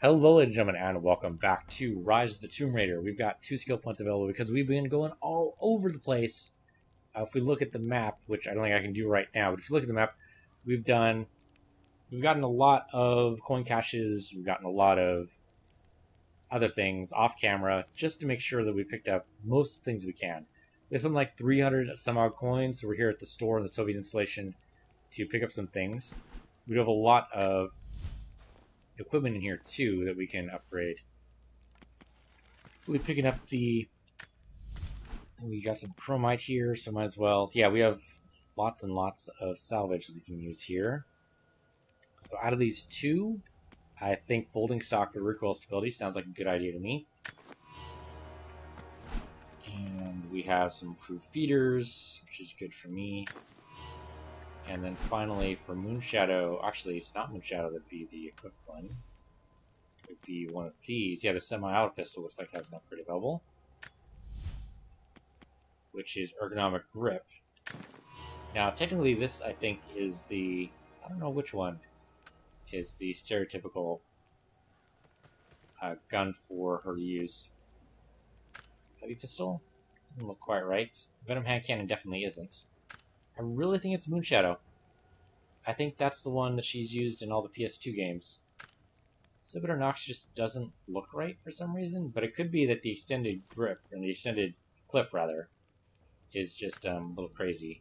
Hello, ladies and gentlemen, and welcome back to Rise of the Tomb Raider. We've got two skill points available because we've been going all over the place. Uh, if we look at the map, which I don't think I can do right now, but if you look at the map, we've done, we've gotten a lot of coin caches, we've gotten a lot of other things off camera, just to make sure that we picked up most things we can. We have something like 300 some odd coins, so we're here at the store in the Soviet installation to pick up some things. We do have a lot of equipment in here too that we can upgrade. We're picking up the. We got some chromite here, so might as well. Yeah, we have lots and lots of salvage that we can use here. So out of these two, I think folding stock for recoil stability sounds like a good idea to me. And we have some improved feeders, which is good for me. And then finally for Moonshadow, actually it's not Moonshadow that'd be the equipped one. It would be one of these. Yeah, the semi-auto pistol looks like has an upgrade available. Which is ergonomic grip. Now technically this I think is the I don't know which one is the stereotypical uh, gun for her use. Heavy pistol? Doesn't look quite right. Venom hand cannon definitely isn't. I really think it's Moonshadow. I think that's the one that she's used in all the PS2 games. Scimitar Nox just doesn't look right for some reason, but it could be that the extended grip, and the extended clip, rather, is just um, a little crazy.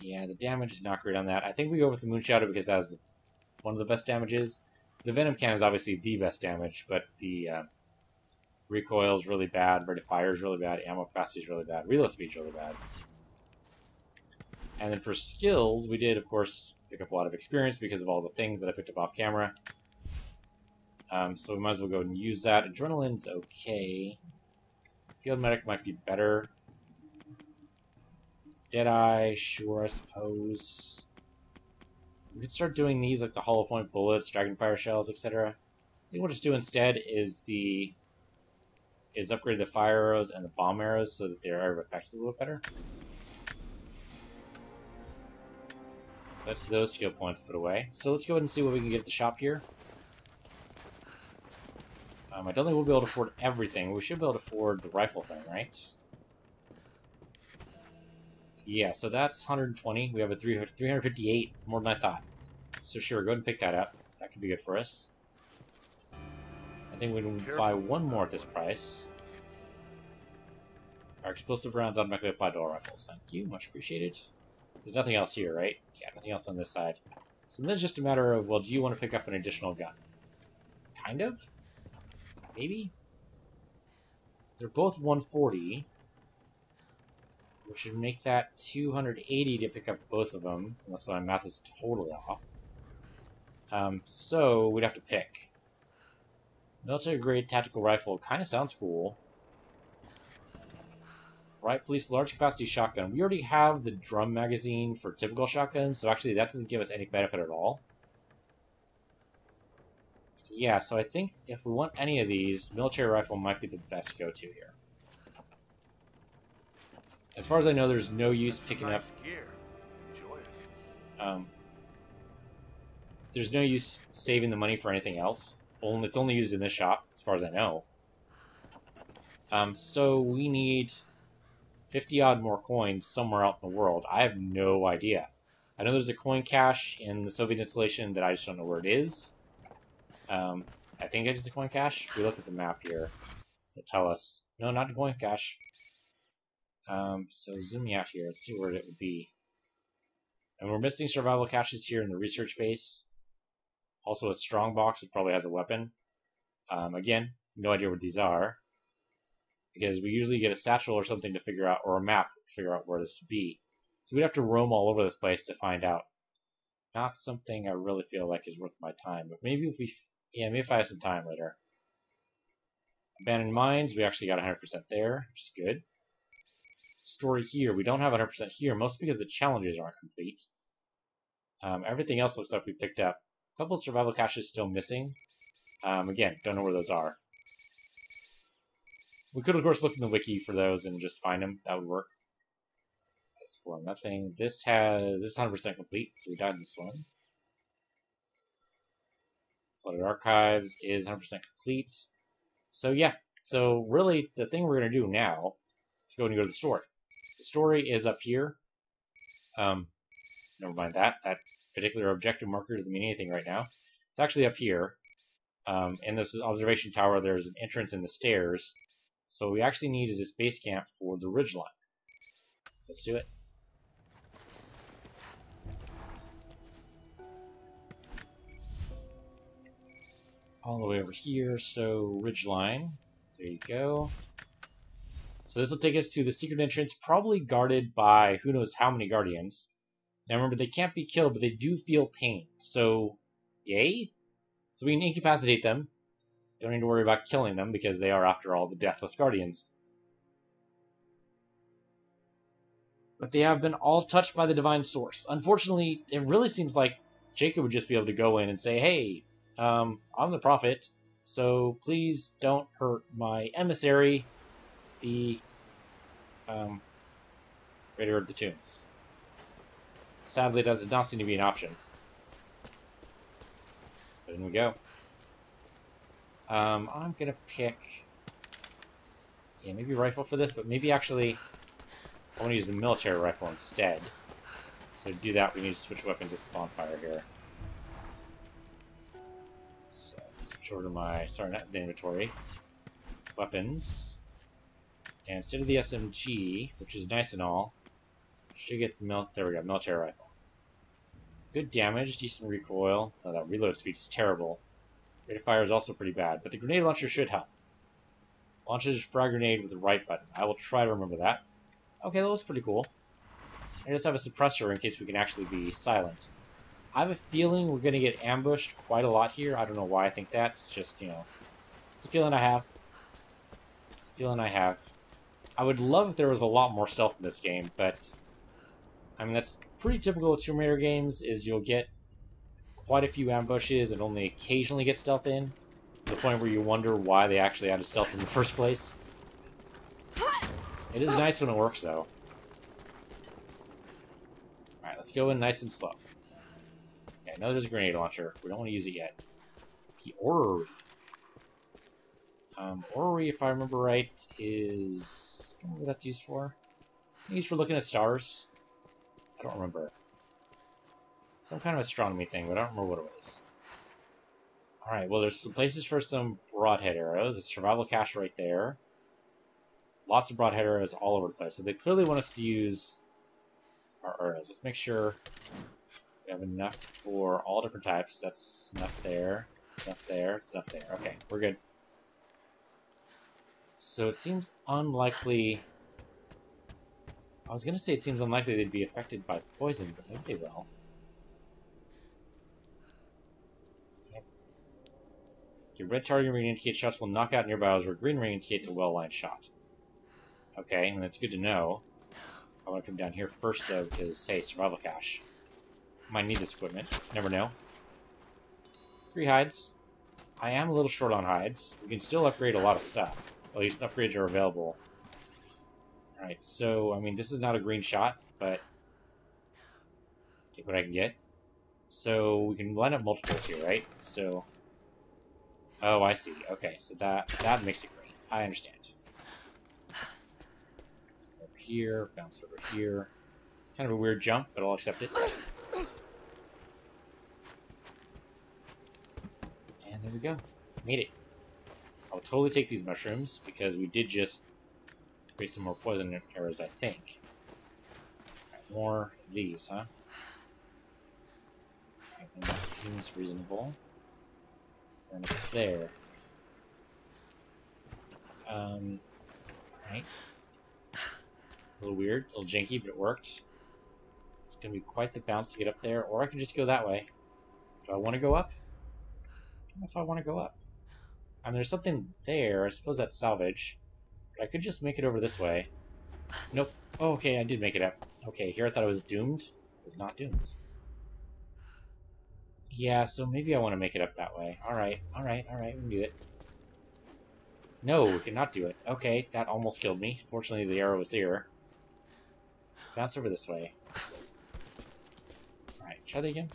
Yeah, the damage is not great on that. I think we go with the Moonshadow because that was one of the best damages. The Venom Cannon is obviously the best damage, but the uh, recoil is really bad, rate of fire is really bad, ammo capacity is really bad, reload speed is really bad. And then for skills, we did, of course, pick up a lot of experience because of all the things that I picked up off camera. Um, so we might as well go and use that. Adrenaline's okay. Field Medic might be better. Deadeye, sure, I suppose. We could start doing these like the hollow point bullets, dragonfire shells, etc. I think we'll just do instead is the is upgrade the fire arrows and the bomb arrows so that their effects a little better. That's those skill points put away. So let's go ahead and see what we can get at the shop here. Um, I don't think we'll be able to afford everything. We should be able to afford the rifle thing, right? Yeah, so that's 120. We have a 300, 358, more than I thought. So sure, go ahead and pick that up. That could be good for us. I think we can buy one more at this price. Our explosive rounds automatically apply to all rifles. Thank you, much appreciated. There's nothing else here, right? Yeah, nothing else on this side. So then it's just a matter of, well, do you want to pick up an additional gun? Kind of? Maybe? They're both 140. Which should make that 280 to pick up both of them, unless my math is totally off. Um, so we'd have to pick. Military grade tactical rifle kind of sounds cool. Right, police large capacity shotgun. We already have the drum magazine for typical shotguns, so actually that doesn't give us any benefit at all. Yeah, so I think if we want any of these, military rifle might be the best go-to here. As far as I know, there's no use picking up. Um, there's no use saving the money for anything else. Only it's only used in this shop, as far as I know. Um, so we need fifty odd more coins somewhere out in the world. I have no idea. I know there's a coin cache in the Soviet installation that I just don't know where it is. Um, I think it is a coin cache. We look at the map here, so tell us. No, not a coin cache. Um, so zoom me out here. Let's see where it would be. And we're missing survival caches here in the research base. Also, a strong box that probably has a weapon. Um, again, no idea what these are. Because we usually get a satchel or something to figure out, or a map to figure out where this be. So we'd have to roam all over this place to find out. Not something I really feel like is worth my time. But maybe if we, yeah, maybe if I have some time later. Abandoned mines, we actually got 100% there, which is good story here. We don't have 100% here, mostly because the challenges aren't complete. Um, everything else looks like we picked up. A couple survival caches still missing. Um, again, don't know where those are. We could, of course, look in the wiki for those and just find them. That would work. That's Explore nothing. This has this 100% complete, so we died this one. Flooded Archives is 100% complete. So yeah, so really the thing we're going to do now is go and go to the story. The story is up here. Um, never mind that. That particular objective marker doesn't mean anything right now. It's actually up here. Um, in this observation tower, there's an entrance in the stairs. So what we actually need is this base camp for the ridge line. So let's do it. All the way over here, so ridge line. There you go. So this will take us to the secret entrance, probably guarded by who knows how many guardians. Now remember, they can't be killed, but they do feel pain. So, yay? So we can incapacitate them. Don't need to worry about killing them because they are, after all, the Deathless Guardians. But they have been all touched by the Divine Source. Unfortunately, it really seems like Jacob would just be able to go in and say, hey, um, I'm the Prophet, so please don't hurt my emissary, the um, Raider of the Tombs. Sadly, that does not seem to be an option. So in we go. Um, I'm gonna pick... Yeah, maybe rifle for this, but maybe actually... I want to use the military rifle instead. So to do that, we need to switch weapons with bonfire here. So, switch over to my... Sorry, not the inventory. Weapons. And instead of the SMG, which is nice and all, should get the mil- there we go, military rifle. Good damage, decent recoil. Oh, that reload speed is terrible. Rate of fire is also pretty bad, but the grenade launcher should help. Launches frag grenade with the right button. I will try to remember that. Okay, that looks pretty cool. I just have a suppressor in case we can actually be silent. I have a feeling we're going to get ambushed quite a lot here. I don't know why I think that. It's just, you know, it's a feeling I have. It's a feeling I have. I would love if there was a lot more stealth in this game, but I mean, that's pretty typical of Tomb Raider games, is you'll get quite a few ambushes and only occasionally get stealth in, to the point where you wonder why they actually added stealth in the first place. It is nice when it works, though. Alright, let's go in nice and slow. Okay, now there's a grenade launcher. We don't want to use it yet. The orrery. Um, orrery, if I remember right, is... I don't know what that's used for. Used for looking at stars. I don't remember. Some kind of astronomy thing, but I don't remember what it was. Alright, well, there's some places for some broadhead arrows. A survival cache right there. Lots of broadhead arrows all over the place. So they clearly want us to use our arrows. Let's make sure we have enough for all different types. That's enough there. Enough there. It's enough there. Okay, we're good. So it seems unlikely I was gonna say it seems unlikely they'd be affected by poison, but maybe they will. Your red target ring indicates shots will knock out nearby where green ring indicates a well-lined shot. Okay, and that's good to know. I want to come down here first, though, because, hey, survival cache. Might need this equipment. Never know. Three hides. I am a little short on hides. We can still upgrade a lot of stuff. At least upgrades are available Alright, so, I mean, this is not a green shot, but take what I can get. So, we can line up multiples here, right? So, oh, I see. Okay, so that, that makes it green. I understand. Over here, bounce over here. Kind of a weird jump, but I'll accept it. And there we go. Made it. I'll totally take these mushrooms, because we did just create some more poison arrows, I think. Right, more of these, huh? Right, that seems reasonable. And there. Um, right. It's a little weird, a little janky, but it worked. It's gonna be quite the bounce to get up there, or I can just go that way. Do I want to go up? If I want to go up. Mean, there's something there. I suppose that's salvage. I could just make it over this way. Nope. Oh, okay, I did make it up. Okay, here I thought I was doomed. I was not doomed. Yeah, so maybe I want to make it up that way. Alright, alright, alright, we can do it. No, we cannot do it. Okay, that almost killed me. Fortunately, the arrow was here. Bounce over this way. Alright, try that again.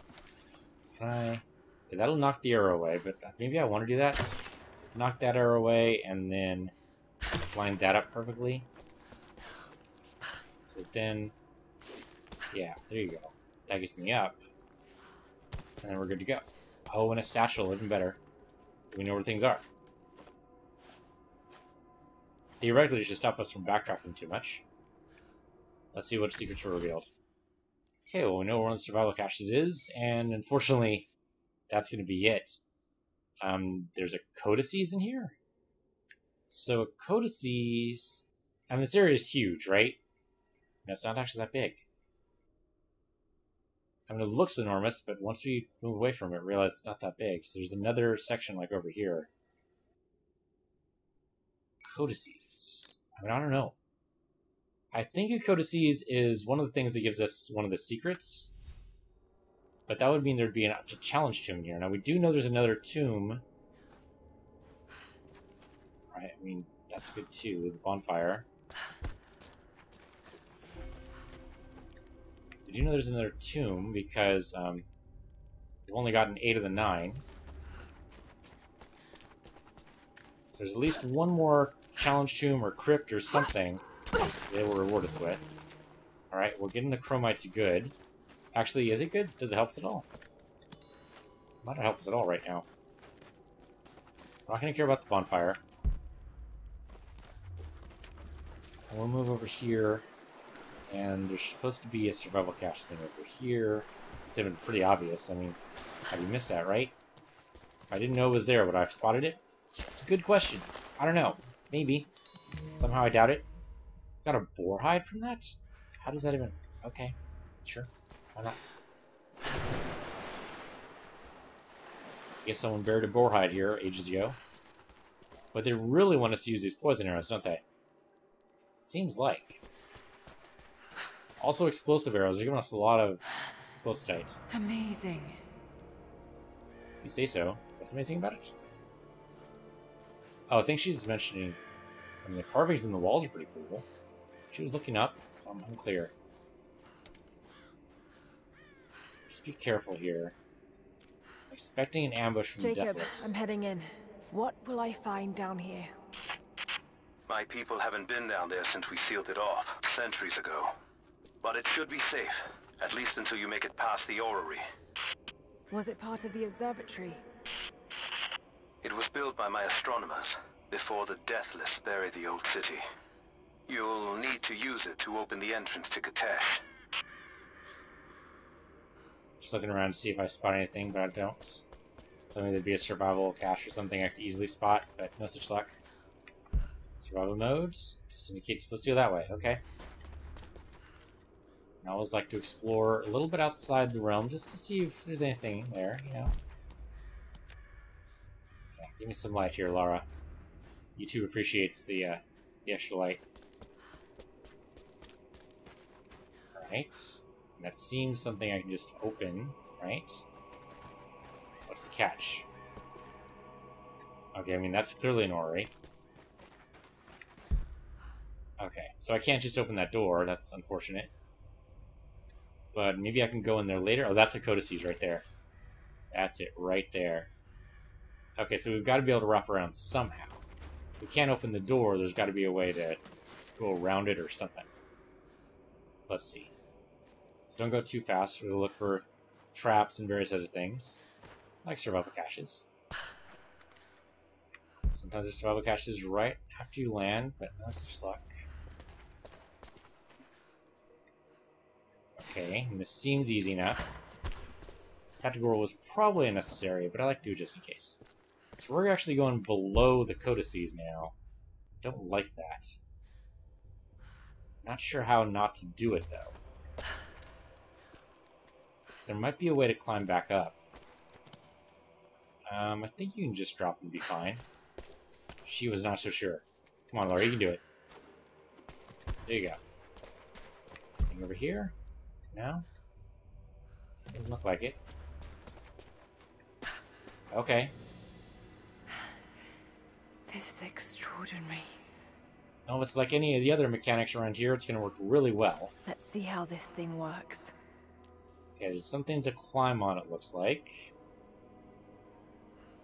Can I... Okay, that'll knock the arrow away, but maybe I want to do that. Knock that arrow away, and then line that up perfectly. So then, yeah, there you go. That gets me up. And then we're good to go. Oh, and a satchel, even better. We know where things are. Theoretically, it should stop us from backtracking too much. Let's see what secrets were revealed. Okay, well, we know where one of the survival caches is, and unfortunately, that's going to be it. Um, there's a codices in here? So, a codices... I mean, this area is huge, right? No, it's not actually that big. I mean, it looks enormous, but once we move away from it, realize it's not that big. So there's another section, like, over here. Codices. I mean, I don't know. I think a codices is one of the things that gives us one of the secrets. But that would mean there'd be a challenge tomb here. Now, we do know there's another tomb. Right, I mean, that's good too, the bonfire. Did you know there's another tomb because um, we've only gotten eight of the nine. So there's at least one more challenge tomb or crypt or something they will reward us with. Alright, we're getting the chromites good. Actually, is it good? Does it help us at all? Might not help us at all right now. I'm not going to care about the bonfire. We'll move over here. And there's supposed to be a survival cache thing over here. It's even pretty obvious. I mean, have you missed that, right? I didn't know it was there, but I've spotted it. It's a good question. I don't know. Maybe. Somehow I doubt it. Got a boar hide from that? How does that even... Okay. Sure. Why not? Guess someone buried a boar hide here ages ago. But they really want us to use these poison arrows, don't they? Seems like. Also explosive arrows. They're giving us a lot of explosive explosite. Amazing. You say so. What's amazing about it? Oh, I think she's mentioning... I mean, the carvings in the walls are pretty cool. She was looking up, so I'm unclear. Just be careful here. I'm expecting an ambush from Jacob, Deathless. I'm heading in. What will I find down here? My people haven't been down there since we sealed it off, centuries ago. But it should be safe, at least until you make it past the orrery. Was it part of the observatory? It was built by my astronomers, before the Deathless buried the old city. You'll need to use it to open the entrance to Kitezh. Just looking around to see if I spot anything, but I don't. Tell me there'd be a survival cache or something I could easily spot, but no such luck. Survival mode? Just indicates supposed to go that way, okay. I always like to explore a little bit outside the realm just to see if there's anything there, you know. Yeah, give me some light here, Lara. YouTube appreciates the uh, the extra light. Alright. That seems something I can just open, right? What's the catch? Okay, I mean, that's clearly an orrery. Okay, so I can't just open that door. That's unfortunate. But maybe I can go in there later. Oh, that's a codices right there. That's it, right there. Okay, so we've got to be able to wrap around somehow. we can't open the door, there's got to be a way to go around it or something. So let's see. So don't go too fast. We'll look for traps and various other things. Like survival caches. Sometimes there's survival caches right after you land, but no such luck. Okay, and this seems easy enough. Tactical roll was probably unnecessary, but I like to do it just in case. So we're actually going below the codices now. Don't like that. Not sure how not to do it, though. There might be a way to climb back up. Um, I think you can just drop and be fine. She was not so sure. Come on, Laura, you can do it. There you go. Over here? No? Doesn't look like it. Okay. This is extraordinary. No, it's like any of the other mechanics around here. It's going to work really well. Let's see how this thing works. Okay, there's something to climb on, it looks like.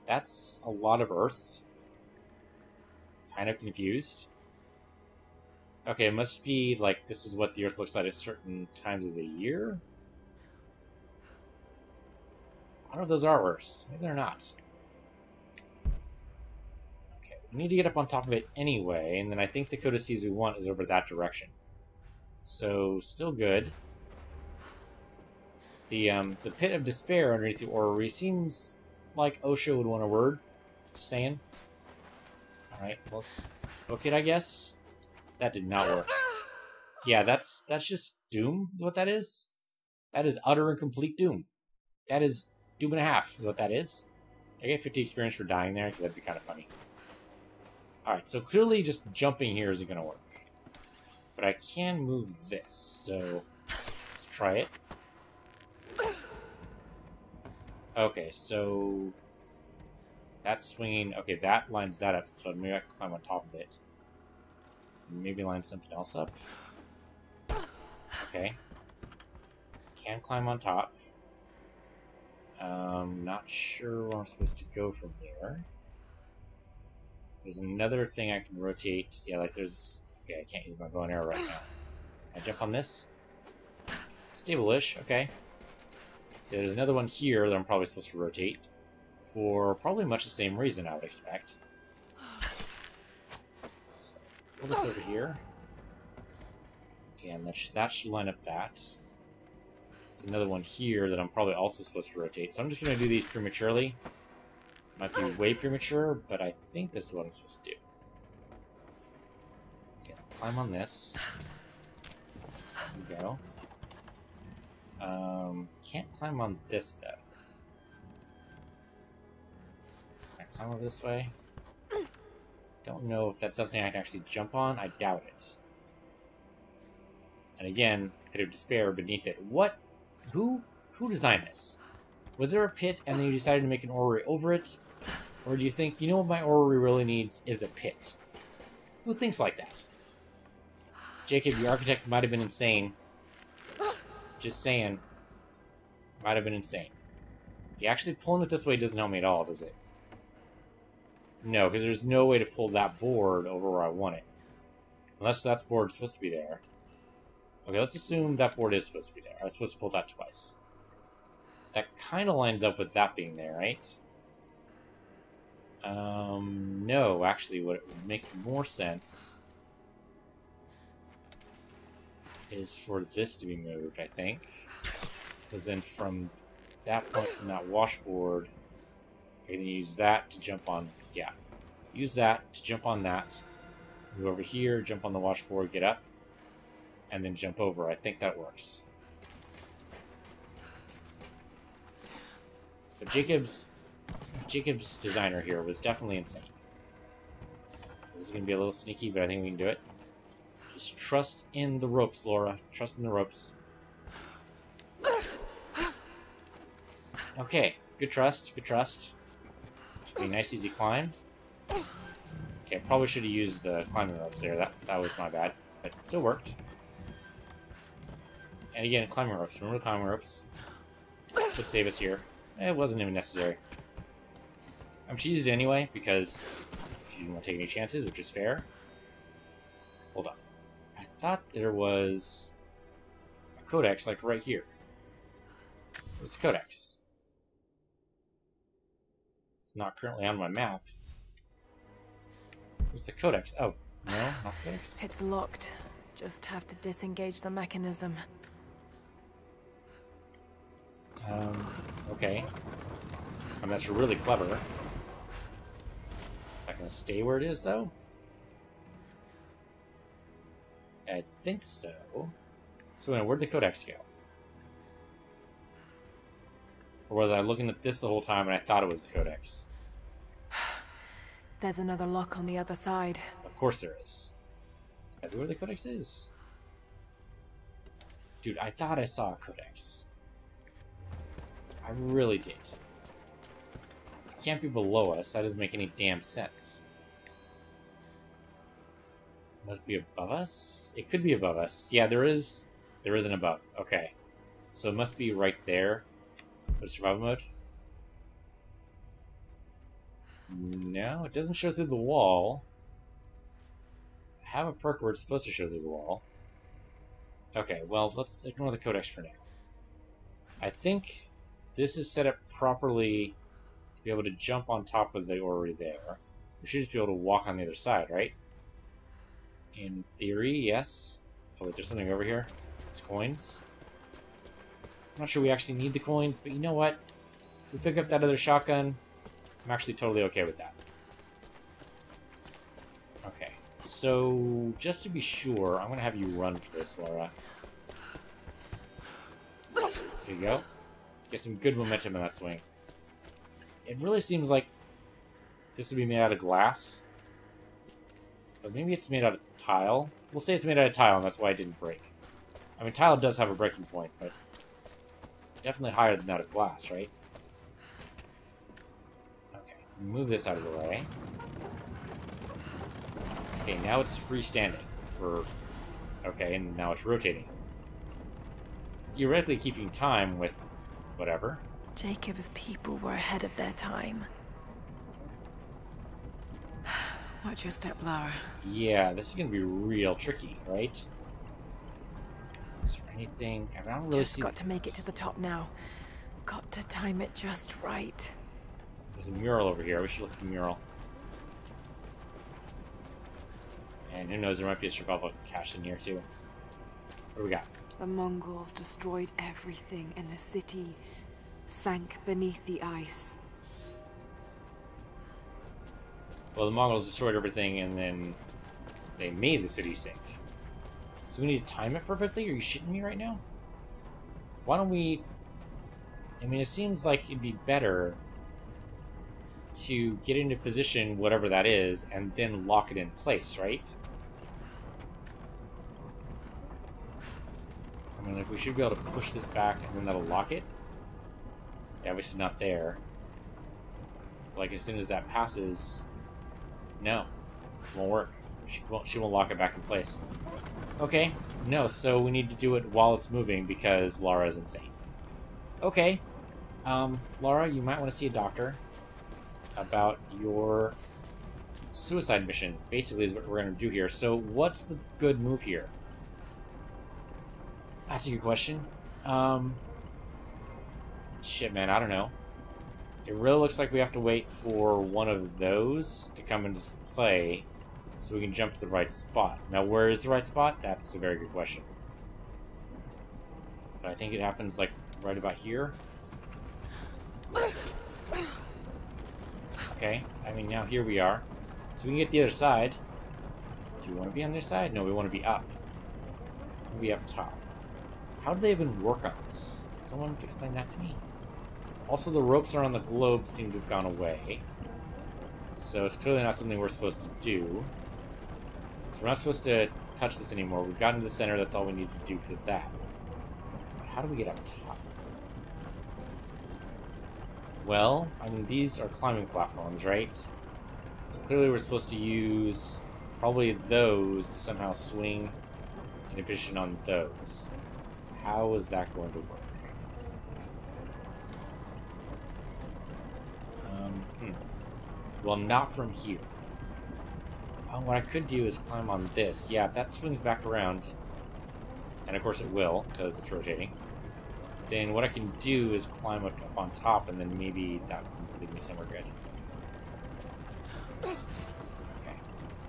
That's a lot of Earths. Kind of confused. Okay, it must be like this is what the Earth looks like at certain times of the year. I don't know if those are Earths. Maybe they're not. Okay, we need to get up on top of it anyway, and then I think the codices we want is over that direction. So, still good. The um, the pit of despair underneath the orrery seems like Osho would want a word. Just saying. Alright, let's book it, I guess. That did not work. Yeah, that's that's just doom, is what that is. That is utter and complete doom. That is doom and a half, is what that is. I get 50 experience for dying there, because that'd be kind of funny. Alright, so clearly just jumping here isn't going to work. But I can move this, so let's try it. Okay, so that's swinging. Okay, that lines that up, so maybe I can climb on top of it. Maybe line something else up. Okay. Can climb on top. Um, not sure where I'm supposed to go from there. There's another thing I can rotate. Yeah, like there's... Okay, I can't use my bow and arrow right now. I jump on this. Stable-ish, okay. So there's another one here that I'm probably supposed to rotate. For probably much the same reason, I would expect. Pull this over here. And that, sh that should line up that. There's another one here that I'm probably also supposed to rotate. So I'm just going to do these prematurely. Might be way premature, but I think this is what I'm supposed to do. Okay, climb on this. There we go. Um, can't climb on this, though. Can I climb over this way? Don't know if that's something I can actually jump on. I doubt it. And again, pit of despair beneath it. What? Who? Who designed this? Was there a pit and then you decided to make an orrery over it? Or do you think, you know what my orrery really needs is a pit? Who thinks like that? Jacob, your architect might have been insane. Just saying. Might have been insane. Yeah, actually pulling it this way doesn't help me at all, does it? No, because there's no way to pull that board over where I want it. Unless that board's supposed to be there. Okay, let's assume that board is supposed to be there. I was supposed to pull that twice. That kind of lines up with that being there, right? Um, no, actually, what would make more sense is for this to be moved, I think. Because then from that point, from that washboard, I can use that to jump on, yeah. Use that to jump on that. Move over here, jump on the washboard, get up, and then jump over. I think that works. But Jacob's Jacob's designer here was definitely insane. This is going to be a little sneaky, but I think we can do it. Just trust in the ropes, Laura. Trust in the ropes. Okay, good trust, good trust. Be nice, easy climb. Okay, I probably should have used the climbing ropes there. That, that was my bad, but it still worked. And again, climbing ropes. Remember the climbing ropes? Should save us here. It wasn't even necessary. Um, she used it anyway, because she didn't want to take any chances, which is fair. Hold on. I thought there was a codex, like, right here. Where's the codex? It's not currently on my map. Where's the codex? Oh, no, not the codex. It's locked. Just have to disengage the mechanism. Um, okay. I mean, that's really clever. Is that going to stay where it is, though? I think so. So, where'd the codex go? Or was I looking at this the whole time and I thought it was the codex? There's another lock on the other side. Of course there is. That be where the codex is? Dude, I thought I saw a codex. I really did. It can't be below us. That doesn't make any damn sense. Must be above us? It could be above us. Yeah, there is. There is an above. Okay. So it must be right there. To survival mode. No, it doesn't show through the wall. I have a perk where it's supposed to show through the wall. Okay, well, let's ignore the codex for now. I think this is set up properly to be able to jump on top of the orrery there. We should just be able to walk on the other side, right? In theory, yes. Oh, wait, there's something over here. It's coins. I'm not sure we actually need the coins, but you know what? If we pick up that other shotgun, I'm actually totally okay with that. Okay, so just to be sure, I'm going to have you run for this, Laura. There you go. Get some good momentum in that swing. It really seems like this would be made out of glass. But maybe it's made out of tile. We'll say it's made out of tile, and that's why it didn't break. I mean, tile does have a breaking point, but definitely higher than that of glass, right? Okay, so move this out of the way. Okay, now it's freestanding for... Okay, and now it's rotating. Theoretically keeping time with whatever. Jacob's people were ahead of their time. Watch your step, Lara. Yeah, this is gonna be real tricky, right? Anything? I don't really Just see. got to make it to the top now. Got to time it just right. There's a mural over here. We should look at the mural. And who knows, there might be a survival cache in here too. What do we got? The Mongols destroyed everything and the city sank beneath the ice. Well, the Mongols destroyed everything and then they made the city sink. So we need to time it perfectly? Are you shitting me right now? Why don't we... I mean, it seems like it'd be better to get into position, whatever that is, and then lock it in place, right? I mean, like, we should be able to push this back and then that'll lock it. Yeah, obviously not there. Like, as soon as that passes... No. Won't work. She won't, she won't lock it back in place. Okay. No, so we need to do it while it's moving because Lara is insane. Okay. Um, Laura, you might want to see a doctor about your suicide mission. Basically, is what we're going to do here. So, what's the good move here? That's a good question. Um, shit, man, I don't know. It really looks like we have to wait for one of those to come into play so we can jump to the right spot. Now, where is the right spot? That's a very good question. But I think it happens, like, right about here. Okay, I mean, now here we are. So we can get the other side. Do we want to be on their side? No, we want to be up. We'll be up top. How do they even work on this? Can Someone explain that to me. Also, the ropes around the globe seem to have gone away. So it's clearly not something we're supposed to do. So we're not supposed to touch this anymore. We've gotten to the center, that's all we need to do for that. But how do we get up top? Well, I mean, these are climbing platforms, right? So clearly we're supposed to use probably those to somehow swing inhibition on those. How is that going to work? Um, hmm. Well, not from here. Oh, what I could do is climb on this. Yeah, if that swings back around, and of course it will, because it's rotating, then what I can do is climb up, on top, and then maybe that will lead me somewhere good. Okay.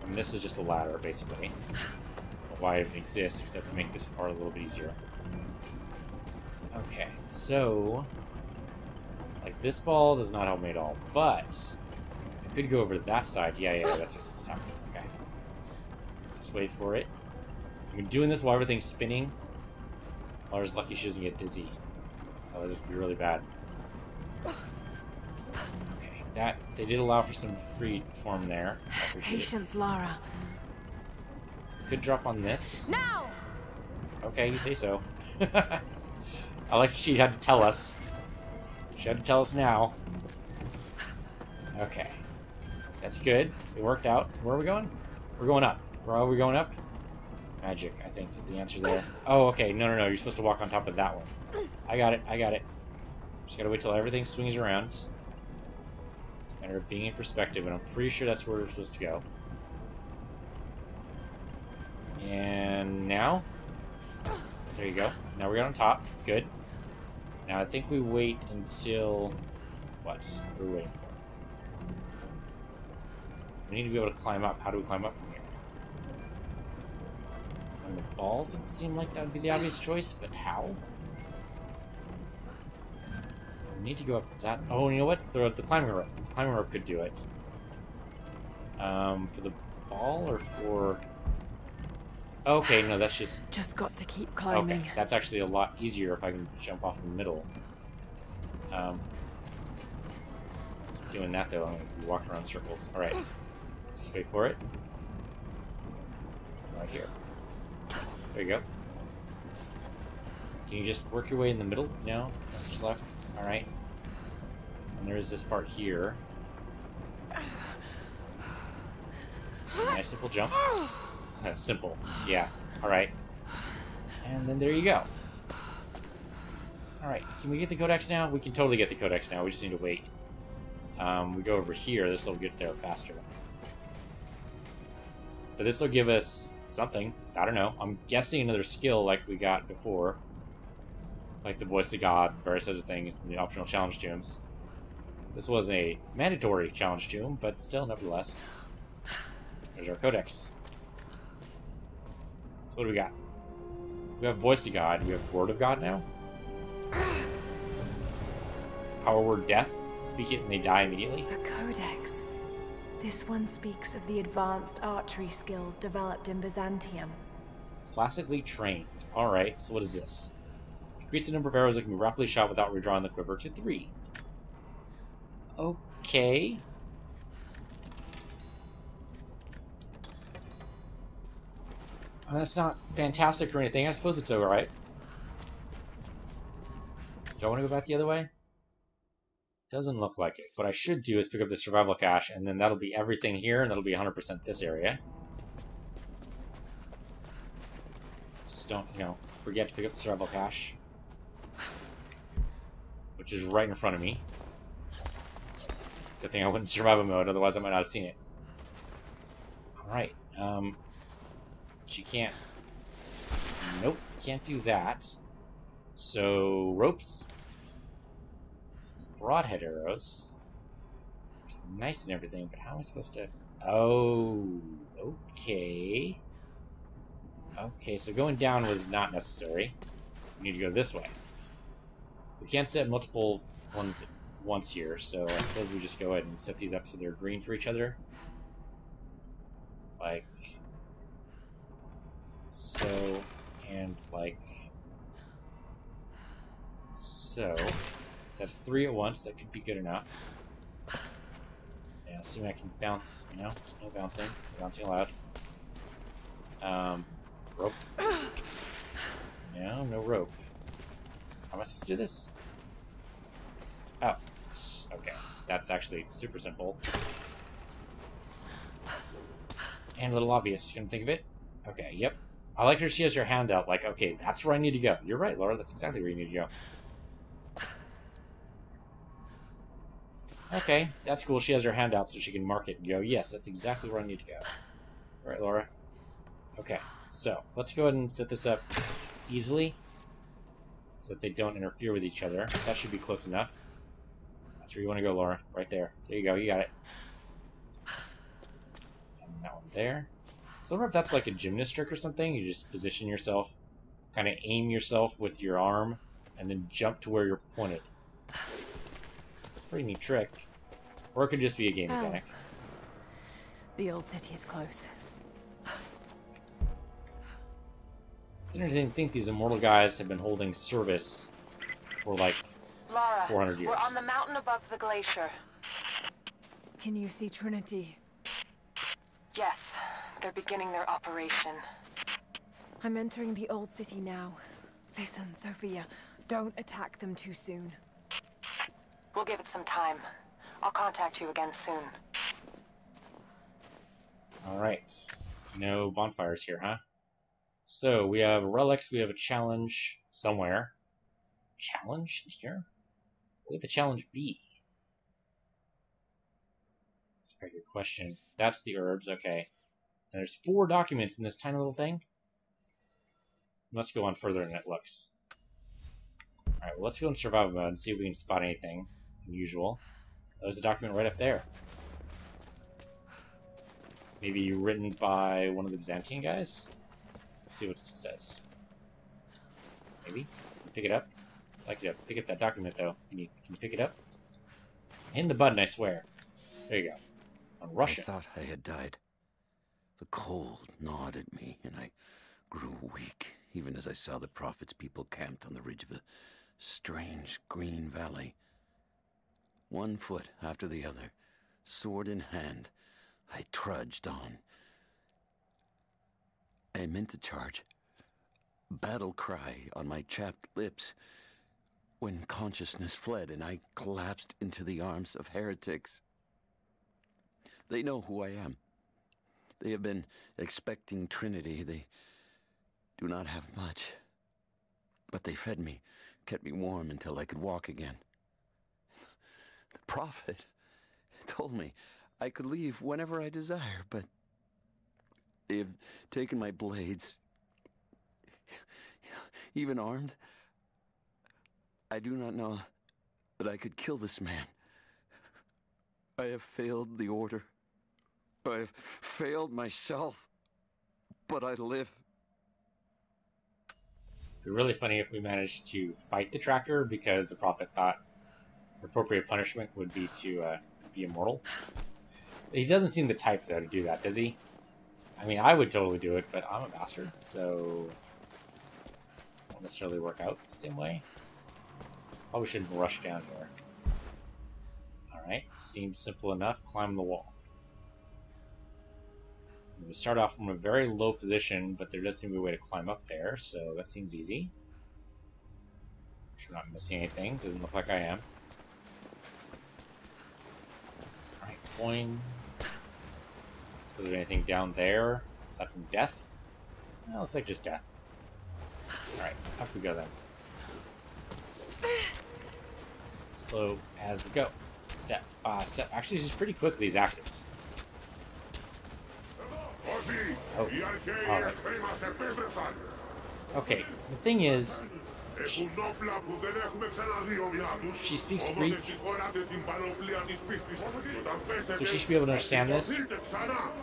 And this is just a ladder, basically. Why it exists, except to make this part a little bit easier. Okay, so... Like, this ball does not help me at all, but... I could go over to that side. Yeah, yeah, that's what's supposed to happen. Okay. Just wait for it. I'm doing this while everything's spinning. Laura's lucky she doesn't get dizzy. Otherwise, this would be really bad. Okay, that... They did allow for some free form there. Appreciate it. Patience, Lara. Could drop on this. Now! Okay, you say so. I like that she had to tell us. She had to tell us now. Okay. That's good. It worked out. Where are we going? We're going up. Where are we going up? Magic, I think, is the answer there. Oh, okay. No, no, no. You're supposed to walk on top of that one. I got it. I got it. Just gotta wait till everything swings around. ended up being in perspective, and I'm pretty sure that's where we're supposed to go. And now? There you go. Now we're on top. Good. Now I think we wait until... What? What are we waiting for? We need to be able to climb up. How do we climb up from here? And the balls would seem like that would be the obvious choice, but how? We need to go up that. Oh, you know what? The, the climbing rope. The climbing rope could do it. Um, for the ball or for? Okay, no, that's just. Just got to keep climbing. Okay, that's actually a lot easier if I can jump off the middle. Um, keep doing that though, I'm gonna walk around circles. All right, just wait for it. Right here. There you go. Can you just work your way in the middle? No, that's just left. All right. And there is this part here. Nice simple jump. That's simple. Yeah. All right. And then there you go. All right. Can we get the codex now? We can totally get the codex now. We just need to wait. Um, we go over here. This will get there faster. But this will give us something. I don't know. I'm guessing another skill like we got before. Like the voice of God, various other things, the optional challenge tombs. This was a mandatory challenge tomb, but still, nevertheless. There's our codex. So what do we got? We have voice of God. We have word of God now. Power word death. Speak it and they die immediately. A codex. This one speaks of the advanced archery skills developed in Byzantium. Classically trained. Alright, so what is this? Increase the number of arrows that can be rapidly shot without redrawing the quiver to three. Okay. Well, that's not fantastic or anything. I suppose it's alright. Do I want to go back the other way? Doesn't look like it. What I should do is pick up the survival cache, and then that'll be everything here, and that'll be 100% this area. Just don't, you know, forget to pick up the survival cache. Which is right in front of me. Good thing I went in survival mode, otherwise I might not have seen it. Alright, um... She can't... Nope, can't do that. So, ropes. Broadhead arrows. Which is nice and everything, but how am I supposed to... Oh, okay. Okay, so going down was not necessary. We need to go this way. We can't set multiple ones once here, so I suppose we just go ahead and set these up so they're green for each other. Like so, and like so. That's three at once. That could be good enough. Yeah, see if I can bounce, you know? No bouncing. No bouncing allowed. Um, rope. No, no rope. How am I supposed to do this? Oh, okay. That's actually super simple. And a little obvious. You can think of it? Okay, yep. I like her. She has your hand out, like, okay, that's where I need to go. You're right, Laura. That's exactly where you need to go. Okay, that's cool. She has her hand out so she can mark it and go, yes, that's exactly where I need to go. All right, Laura? Okay, so let's go ahead and set this up easily so that they don't interfere with each other. That should be close enough. That's where you want to go, Laura. Right there. There you go. You got it. And that one there. So I wonder if that's like a gymnast trick or something. You just position yourself, kind of aim yourself with your arm, and then jump to where you're pointed. Pretty neat trick. Or it could just be a game mechanic. The old city is close. Didn't think these immortal guys have been holding service for like Lara, 400 years. We're on the mountain above the glacier. Can you see Trinity? Yes, they're beginning their operation. I'm entering the old city now. Listen, Sofia, don't attack them too soon. We'll give it some time. I'll contact you again soon. Alright. No bonfires here, huh? So, we have relics, we have a challenge somewhere. Challenge here? What would the challenge be? Alright, good question. That's the herbs, okay. And there's four documents in this tiny little thing. Must go on further than it looks. Alright, well, let's go in survival mode and see if we can spot anything unusual. Oh, there's a document right up there. Maybe written by one of the Byzantine guys? Let's see what it says. Maybe? Pick it up? I'd like you to pick up that document, though. Can you, can you pick it up? Hit the button, I swear. There you go. On Russian. I thought I had died. The cold gnawed at me, and I grew weak, even as I saw the Prophet's people camped on the ridge of a strange green valley. One foot after the other, sword in hand, I trudged on. I meant to charge. Battle cry on my chapped lips. When consciousness fled and I collapsed into the arms of heretics. They know who I am. They have been expecting Trinity. They do not have much. But they fed me, kept me warm until I could walk again. The prophet told me I could leave whenever I desire, but they have taken my blades, even armed. I do not know that I could kill this man. I have failed the order. I have failed myself, but I live. It'd be really funny if we managed to fight the tracker because the prophet thought appropriate punishment would be to uh, be immortal. He doesn't seem the type, though, to do that, does he? I mean, I would totally do it, but I'm a bastard, so... Won't necessarily work out the same way. Probably shouldn't rush down here. Alright, seems simple enough. Climb the wall. We start off from a very low position, but there does seem to be a way to climb up there, so that seems easy. Sure not missing anything. Doesn't look like I am. Alright, coin. Is there anything down there? Is that from death? No, looks like just death. Alright, up we go then. Slow as we go. Step by step. Actually, this is pretty quick, these axes. Oh, alright. Okay, the thing is, she, speaks Greek, so she should be able to understand this.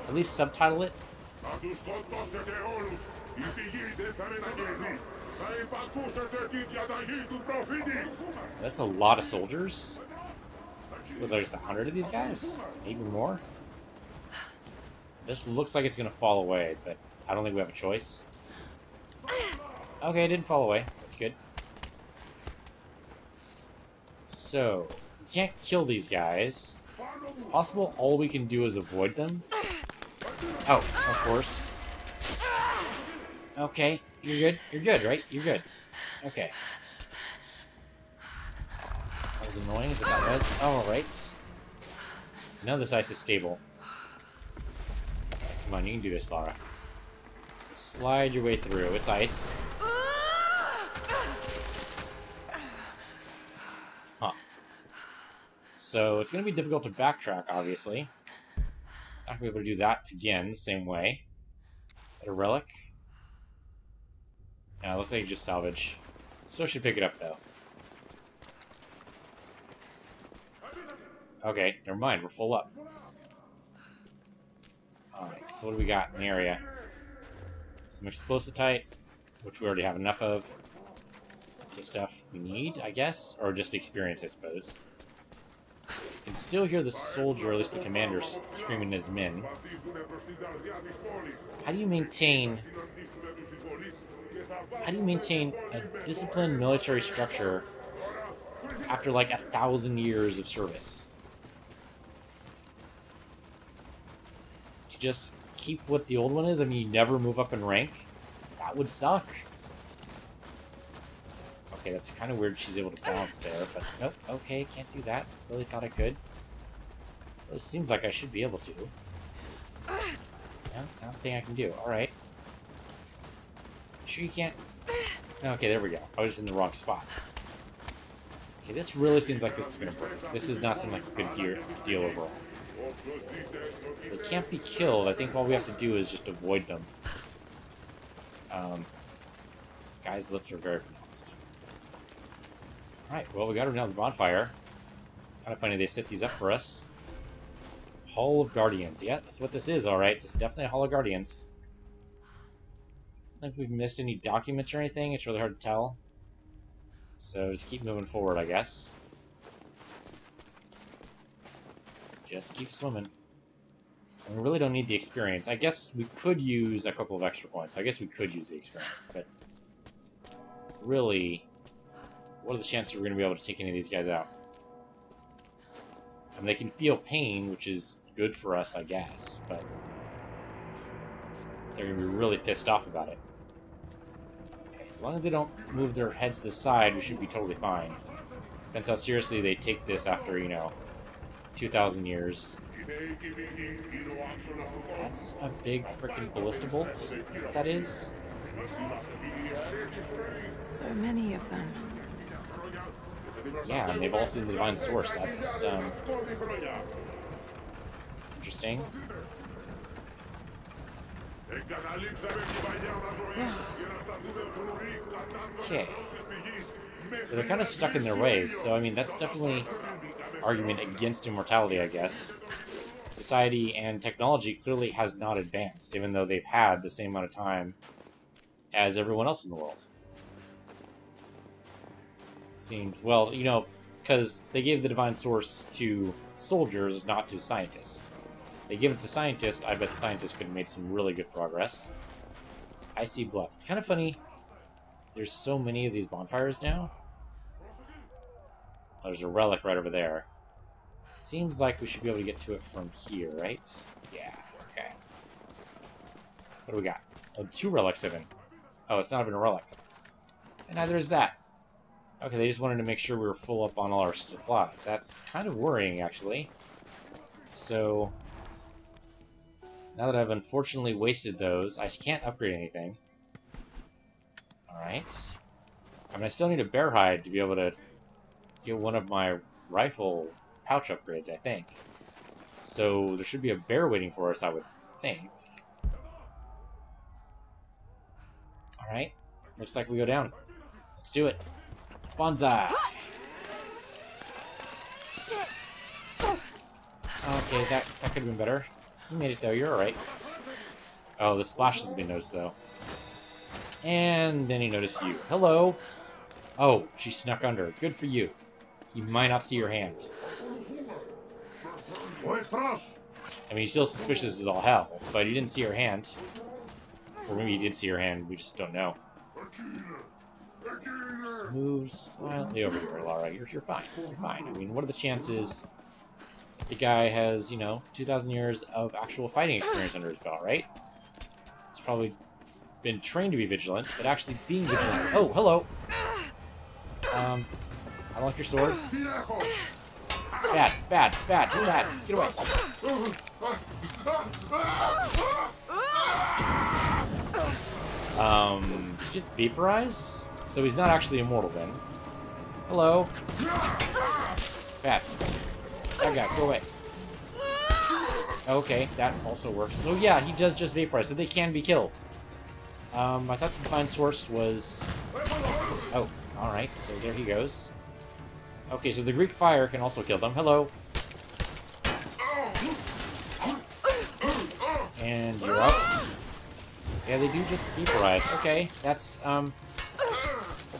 At least subtitle it. That's a lot of soldiers. Was there just a hundred of these guys? Even more? This looks like it's gonna fall away, but I don't think we have a choice. Okay, it didn't fall away. That's good. So, we can't kill these guys. It's possible all we can do is avoid them. Oh, of course. Okay, you're good. You're good, right? You're good. Okay. That was annoying, but that was. Alright. Now this ice is stable. Come on, you can do this, Lara. Slide your way through. It's ice. So it's going to be difficult to backtrack, obviously. Not going to be able to do that again the same way. a relic? Yeah, looks like you just salvage. Still should pick it up, though. Okay, never mind. We're full up. Alright, so what do we got in the area? Some explositite, which we already have enough of. Okay, stuff we need, I guess? Or just experience, I suppose. You can still hear the soldier, or at least the commander, screaming his men. How do you maintain... How do you maintain a disciplined military structure after like a thousand years of service? You just keep what the old one is? I mean, you never move up in rank? That would suck. Okay, that's kind of weird she's able to balance there, but nope, okay, can't do that. Really thought I could. This seems like I should be able to. Yeah, not a thing I can do. Alright. Sure you can't... Okay, there we go. I was in the wrong spot. Okay, this really seems like this is gonna break. This does not seem like a good deal, deal overall. They can't be killed, I think all we have to do is just avoid them. Um, guy's lips are very. Alright, well, we got another bonfire. Kind of funny they set these up for us. Hall of Guardians. Yeah, that's what this is, alright. This is definitely a Hall of Guardians. I think we've missed any documents or anything. It's really hard to tell. So just keep moving forward, I guess. Just keep swimming. And we really don't need the experience. I guess we could use a couple of extra points. I guess we could use the experience, but really, what are the chances we're going to be able to take any of these guys out? Mean, they can feel pain, which is good for us, I guess, but they're going to be really pissed off about it. As long as they don't move their heads to the side, we should be totally fine. Depends how seriously they take this after, you know, 2,000 years. That's a big freaking ballista bolt. That is. So many of them. Yeah, and they've all seen the divine source. That's um, interesting. Okay. So they're kind of stuck in their ways, so I mean, that's definitely argument against immortality, I guess. Society and technology clearly has not advanced, even though they've had the same amount of time as everyone else in the world. Seems, well, you know, because they gave the divine source to soldiers, not to scientists. They give it to scientists, I bet the scientists could have made some really good progress. Icy Bluff. It's kind of funny. There's so many of these bonfires now. Oh, there's a relic right over there. Seems like we should be able to get to it from here, right? Yeah, okay. What do we got? Oh, two relics hidden. Oh, it's not even a relic. And neither is that. Okay, they just wanted to make sure we were full up on all our supplies. That's kind of worrying, actually. So, now that I've unfortunately wasted those, I can't upgrade anything. Alright. I mean, I still need a bear hide to be able to get one of my rifle pouch upgrades, I think. So there should be a bear waiting for us, I would think. Alright. Looks like we go down. Let's do it. Bonsai! Shit! Okay, that, that could have been better. You made it though, you're alright. Oh, the splash has been noticed though. And then he noticed you. Hello! Oh, she snuck under. Good for you. He might not see your hand. I mean, he's still suspicious as all hell, but he didn't see her hand. Or maybe he did see her hand, we just don't know. Just move slightly over here, Lara. You're, you're fine. You're fine. I mean, what are the chances the guy has, you know, 2,000 years of actual fighting experience under his belt, right? He's probably been trained to be vigilant, but actually being vigilant. Oh, hello! Um, I don't like your sword. Bad, bad, bad, bad. Get away. Um, just vaporize? So he's not actually immortal then. Hello. Bad. Bad guy, go away. Okay, that also works. So yeah, he does just vaporize, so they can be killed. Um, I thought the divine source was... Oh, alright, so there he goes. Okay, so the Greek fire can also kill them. Hello. And you're out. Yeah, they do just vaporize. Okay, that's, um...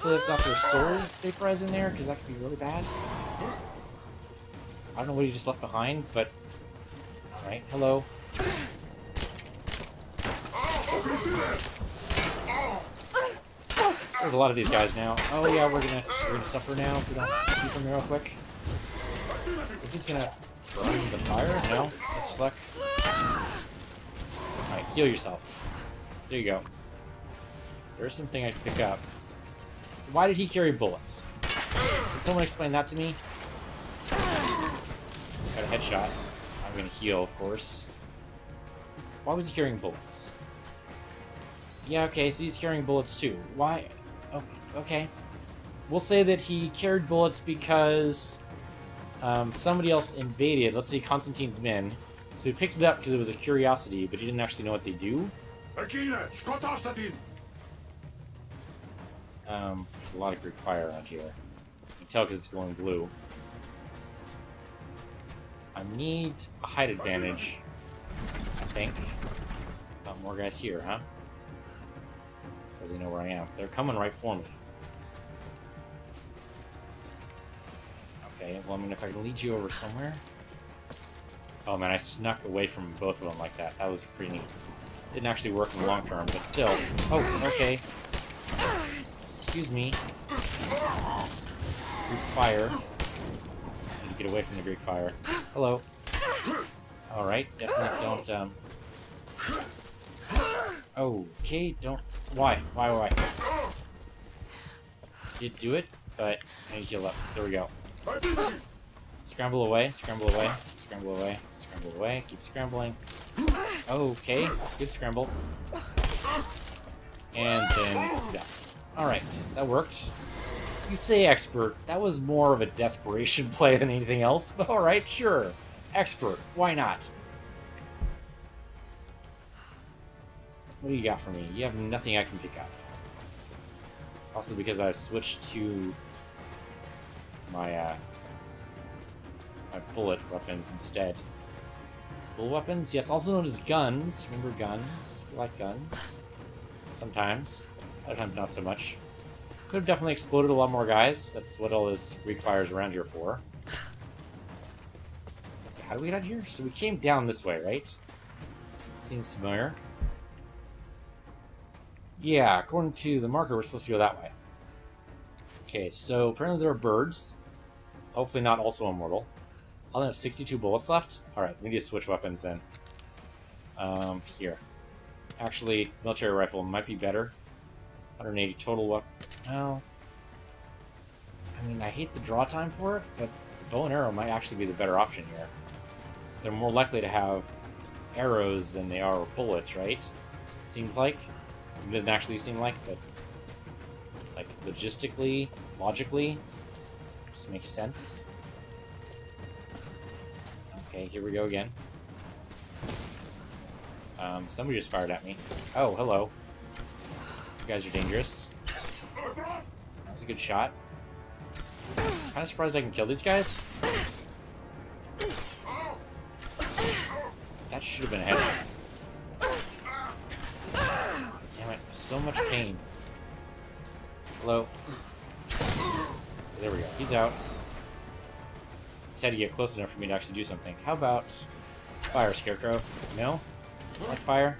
Hopefully that's not their souls vaporize in there, because that could be really bad. I don't know what he just left behind, but... Alright, hello. There's a lot of these guys now. Oh yeah, we're gonna we're gonna suffer now if we don't do something real quick. He's gonna burn the fire, no, that's just luck. Alright, heal yourself. There you go. There's something I can pick up. Why did he carry bullets? Can someone explain that to me? Got a headshot. I'm gonna heal, of course. Why was he carrying bullets? Yeah, okay, so he's carrying bullets too. Why? Oh, okay. We'll say that he carried bullets because Um, somebody else invaded, let's say Constantine's men. So he picked it up because it was a curiosity, but he didn't actually know what they do. Um, a lot of Greek fire around here. You can tell because it's going blue. I need a height advantage, I think. Got more guys here, huh? Because they know where I am. They're coming right for me. Okay, well, I mean, if I can lead you over somewhere... Oh, man, I snuck away from both of them like that. That was pretty neat. Didn't actually work in the long term, but still. Oh, okay. Excuse me. Greek fire. Get away from the Greek fire. Hello. Alright, definitely don't, um... Okay, don't... Why? Why, why? Did do it, but I need to heal up. There we go. Scramble away, scramble away, scramble away, scramble away, keep scrambling. Okay, good scramble. And then zap. Alright, that worked. You say expert. That was more of a desperation play than anything else, but alright, sure. Expert, why not? What do you got for me? You have nothing I can pick up. Also because I've switched to my uh, my bullet weapons instead. Bullet weapons, yes, also known as guns. Remember guns? We like guns. Sometimes. Other times not so much. Could have definitely exploded a lot more guys. That's what all this is around here for. How do we get out here? So we came down this way, right? Seems familiar. Yeah, according to the marker, we're supposed to go that way. Okay, so apparently there are birds. Hopefully not also immortal. I'll have 62 bullets left. Alright, we need to switch weapons then. Um, here. Actually, military rifle might be better. 180 total weapon. Well, I mean, I hate the draw time for it, but the bow and arrow might actually be the better option here. They're more likely to have arrows than they are bullets, right? Seems like. It doesn't actually seem like, but like logistically, logically, just makes sense. Okay, here we go again. Um, somebody just fired at me. Oh, hello. You guys are dangerous. That was a good shot. Kind of surprised I can kill these guys. That should have been a headshot. Damn it, so much pain. Hello. There we go. He's out. He's had to get close enough for me to actually do something. How about fire, Scarecrow? No? Like fire?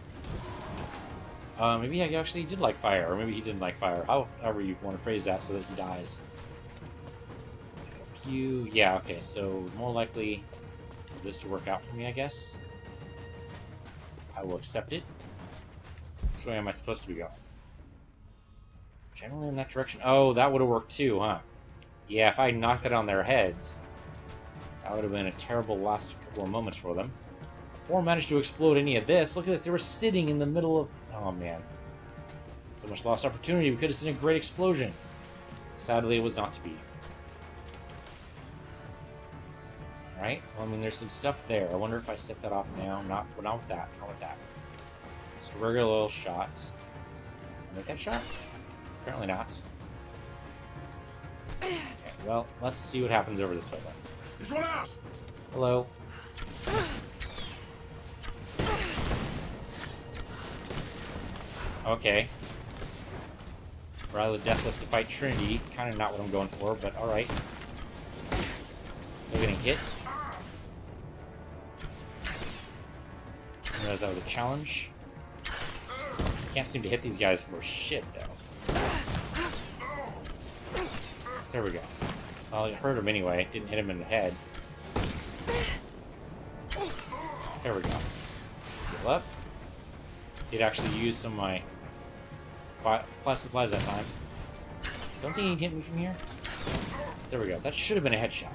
Uh, maybe he actually did like fire, or maybe he didn't like fire. However you want to phrase that so that he dies. You, yeah, okay, so more likely this to work out for me, I guess. I will accept it. Which way am I supposed to be going? Generally in that direction. Oh, that would have worked too, huh? Yeah, if I knocked it on their heads, that would have been a terrible last couple of moments for them. Or managed to explode any of this. Look at this, they were sitting in the middle of... Oh, man. So much lost opportunity. We could have seen a great explosion. Sadly, it was not to be. Alright, well, I mean, there's some stuff there. I wonder if I set that off now. Not, not with that. Not with that. So we're going to little shot. Make that shot? Apparently not. Okay, well, let's see what happens over this way then. Hello. Okay. Rather deathless to fight Trinity. Kind of not what I'm going for, but alright. Still getting hit. Didn't realize that was a challenge. Can't seem to hit these guys for shit, though. There we go. Well, it hurt him anyway. Didn't hit him in the head. There we go. Heal up. Did actually use some of my class supplies that time. Don't think he can hit me from here. There we go. That should have been a headshot.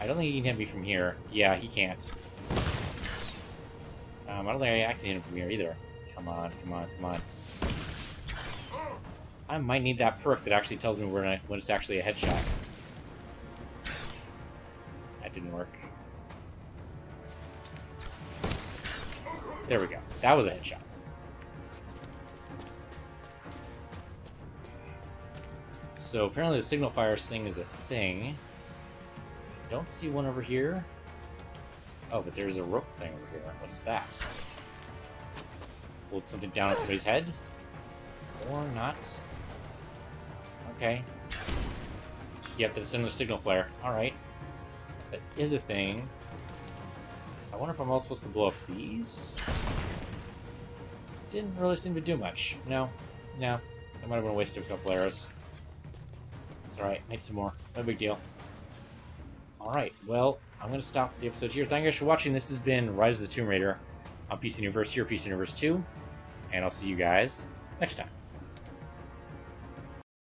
I don't think he can hit me from here. Yeah, he can't. Um, I don't think I can hit him from here either. Come on, come on, come on. I might need that perk that actually tells me when, I, when it's actually a headshot. That didn't work. There we go. That was a headshot. So apparently the signal fires thing is a thing. Don't see one over here. Oh, but there's a rope thing over here. What is that? Hold something down on somebody's head? Or not? Okay. Yep, that's another signal flare. Alright. So that is a thing. So I wonder if I'm all supposed to blow up these? Didn't really seem to do much. No. No. I might have been wasted a couple arrows. Alright. Need some more. No big deal. Alright, well, I'm going to stop the episode here. Thank you guys for watching. This has been Rise of the Tomb Raider on PC Universe here, PC Universe 2. And I'll see you guys next time.